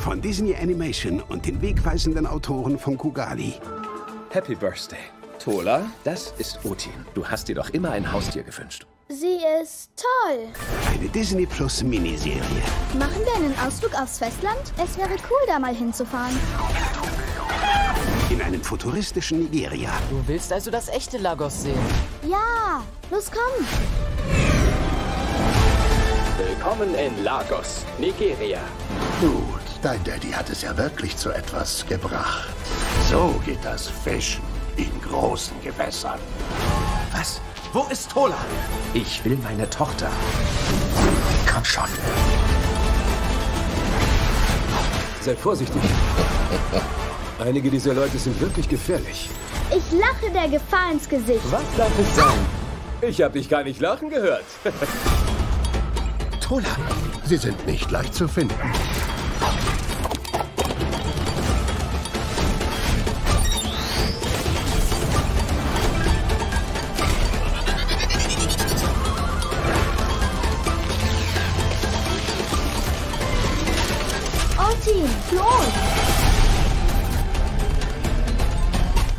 Von Disney Animation und den wegweisenden Autoren von Kugali. Happy Birthday. Tola, das ist Utin. Du hast dir doch immer ein Haustier gewünscht. Sie ist toll. Eine Disney Plus Miniserie. Machen wir einen Ausflug aufs Festland? Es wäre cool, da mal hinzufahren. In einem futuristischen Nigeria. Du willst also das echte Lagos sehen? Ja, los komm. Willkommen in Lagos, Nigeria. Gut, dein Daddy hat es ja wirklich zu etwas gebracht. So geht das Fischen in großen Gewässern. Was? Wo ist Tola? Ich will meine Tochter. Komm schon. Seid vorsichtig. Einige dieser Leute sind wirklich gefährlich. Ich lache der Gefahr ins Gesicht. Was darf es sein? Ich hab dich gar nicht lachen gehört. Tola, sie sind nicht leicht zu finden. Für uns.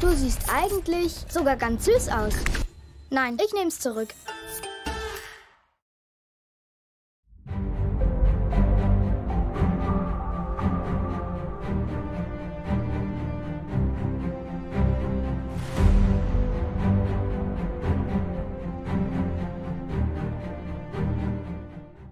Du siehst eigentlich sogar ganz süß aus. Nein, ich nehm's zurück.